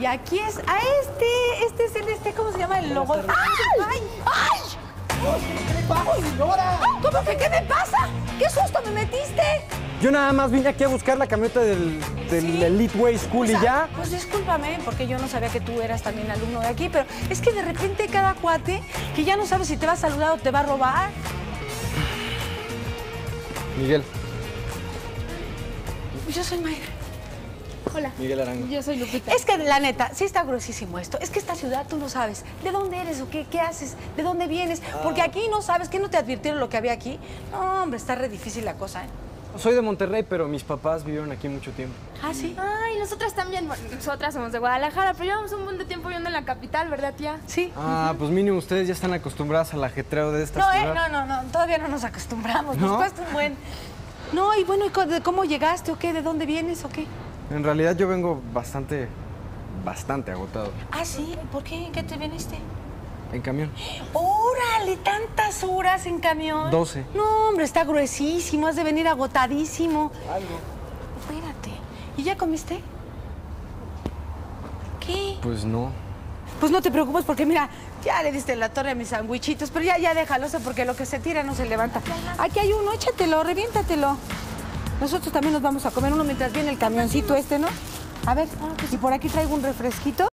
Y aquí es a este, este es el este, ¿cómo se llama? El logo. ¡Ay! ¡Ay! ¡Ay! ¿Qué le pasa, señora? ¿Cómo que qué me pasa? ¿Qué susto me metiste? Yo nada más vine aquí a buscar la camioneta del, del ¿Sí? Elite Way School y Pues, ya. Pues discúlpame, porque yo no sabía que tú eras también alumno de aquí, pero es que de repente cada cuate que ya no sabe si te va a saludar o te va a robar. Miguel. Yo soy Mayra. Hola. Miguel Arango. Yo soy Lupita. Es que la neta, sí está gruesísimo esto. Es que esta ciudad tú no sabes de dónde eres o qué, qué haces, de dónde vienes. Porque aquí no sabes, que no te advirtieron lo que había aquí. No, hombre, está re difícil la cosa, ¿eh? Soy de Monterrey, pero mis papás vivieron aquí mucho tiempo. Ah, sí. Ay, nosotras también. Bueno, nosotras somos de Guadalajara, pero llevamos un buen de tiempo viviendo en la capital, ¿verdad, tía? Sí. Ah, pues mínimo ustedes ya están acostumbradas al ajetreo de esta No, eh, ciudad. no, no, no, todavía no nos acostumbramos. ¿No? Nos cuesta un buen. No, y bueno, ¿y cómo llegaste o qué? ¿De dónde vienes o qué? En realidad yo vengo bastante, bastante agotado. Ah, sí. ¿Por qué? ¿En qué te viniste? En camión. ¡Órale! ¿Tantas horas en camión? Doce. No, hombre, está gruesísimo. Has de venir agotadísimo. Algo. Espérate. ¿Y ya comiste? ¿Qué? Pues no. Pues no te preocupes porque mira, ya le diste la torre a mis sandwichitos, pero ya, ya déjalo, sé, porque lo que se tira no se levanta. Aquí hay uno, échatelo, reviéntatelo. Nosotros también nos vamos a comer uno mientras viene el camioncito este, ¿no? A ver, y por aquí traigo un refresquito.